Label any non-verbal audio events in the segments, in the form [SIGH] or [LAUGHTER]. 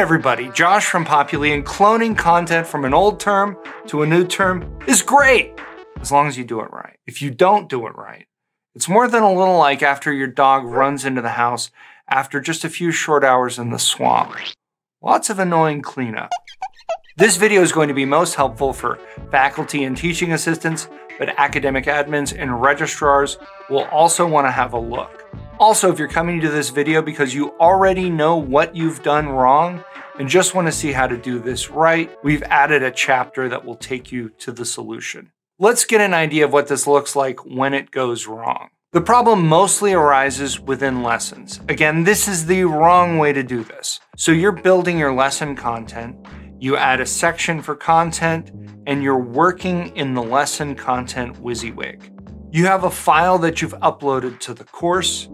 everybody, Josh from Populi, and cloning content from an old term to a new term is great, as long as you do it right. If you don't do it right, it's more than a little like after your dog runs into the house after just a few short hours in the swamp. Lots of annoying cleanup. This video is going to be most helpful for faculty and teaching assistants, but academic admins and registrars will also want to have a look. Also, if you're coming to this video because you already know what you've done wrong and just want to see how to do this right, we've added a chapter that will take you to the solution. Let's get an idea of what this looks like when it goes wrong. The problem mostly arises within lessons. Again, this is the wrong way to do this. So you're building your lesson content, you add a section for content, and you're working in the lesson content WYSIWYG. You have a file that you've uploaded to the course,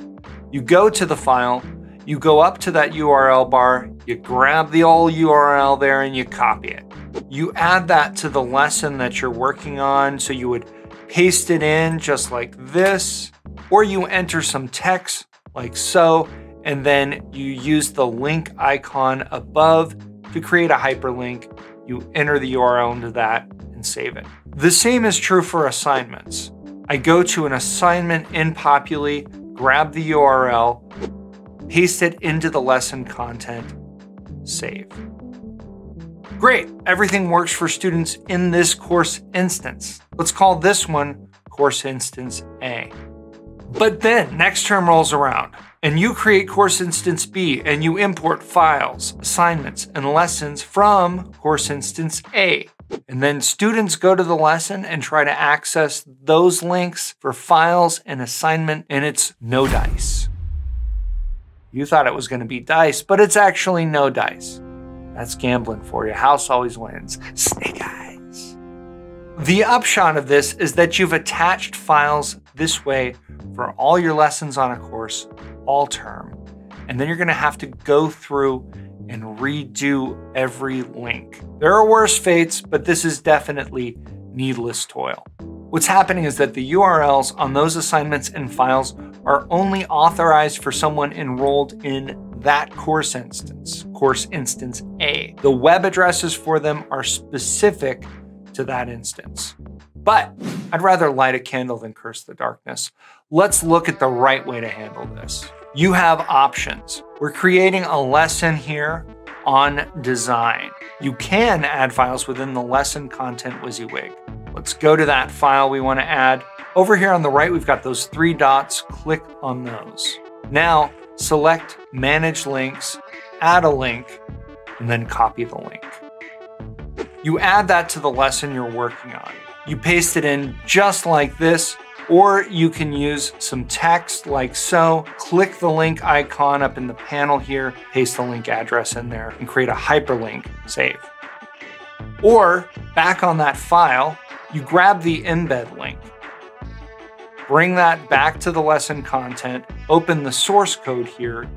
you go to the file, you go up to that URL bar, you grab the old URL there and you copy it. You add that to the lesson that you're working on. So you would paste it in just like this, or you enter some text like so, and then you use the link icon above to create a hyperlink. You enter the URL into that and save it. The same is true for assignments. I go to an assignment in Populi, grab the URL, paste it into the lesson content, save. Great, everything works for students in this course instance. Let's call this one course instance A. But then next term rolls around and you create course instance B and you import files, assignments, and lessons from course instance A. And then students go to the lesson and try to access those links for files and assignment, and it's no dice. You thought it was going to be dice, but it's actually no dice. That's gambling for you. House always wins. Snake eyes. The upshot of this is that you've attached files this way for all your lessons on a course all term. And then you're going to have to go through and redo every link. There are worse fates, but this is definitely needless toil. What's happening is that the URLs on those assignments and files are only authorized for someone enrolled in that course instance, course instance A. The web addresses for them are specific to that instance. But I'd rather light a candle than curse the darkness. Let's look at the right way to handle this you have options. We're creating a lesson here on design. You can add files within the lesson content WYSIWYG. Let's go to that file we want to add. Over here on the right, we've got those three dots. Click on those. Now, select Manage Links, add a link, and then copy the link. You add that to the lesson you're working on. You paste it in just like this, or you can use some text like so. Click the link icon up in the panel here, paste the link address in there, and create a hyperlink, save. Or back on that file, you grab the embed link, bring that back to the lesson content, open the source code here,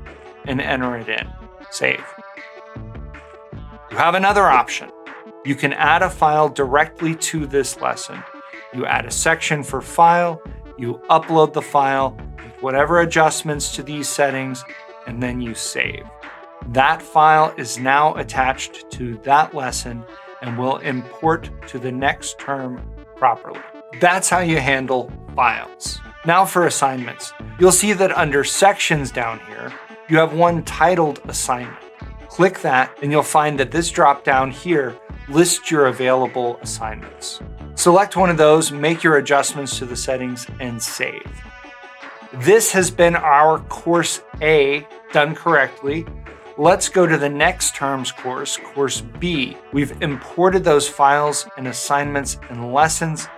and enter it in, save. You have another option. You can add a file directly to this lesson. You add a section for file, you upload the file, make whatever adjustments to these settings, and then you save. That file is now attached to that lesson and will import to the next term properly. That's how you handle files. Now for assignments. You'll see that under sections down here, you have one titled assignment. Click that and you'll find that this drop down here lists your available assignments. Select one of those, make your adjustments to the settings, and save. This has been our course A done correctly. Let's go to the next term's course, course B. We've imported those files and assignments and lessons,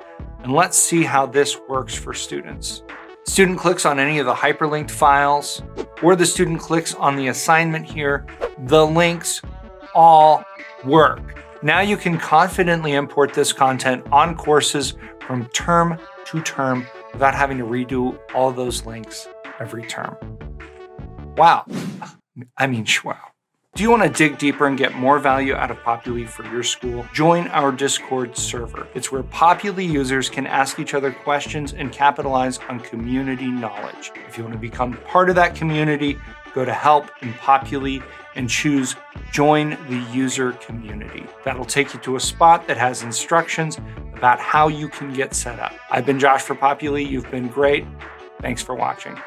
and let's see how this works for students. Student clicks on any of the hyperlinked files, or the student clicks on the assignment here, the links all work. Now you can confidently import this content on courses from term to term without having to redo all those links every term. Wow. I mean, [LAUGHS] wow. Do you want to dig deeper and get more value out of Populi for your school? Join our Discord server. It's where Populi users can ask each other questions and capitalize on community knowledge. If you want to become part of that community, go to help in Populi and choose join the user community. That'll take you to a spot that has instructions about how you can get set up. I've been Josh for Populi. You've been great. Thanks for watching.